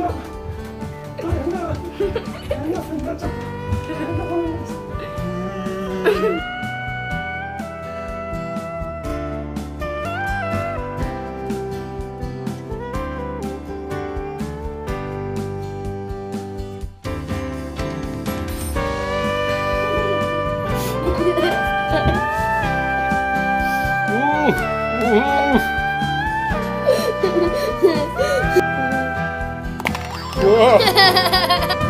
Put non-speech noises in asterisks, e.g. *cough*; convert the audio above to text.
Ooh. Ooh. Whoa. *laughs*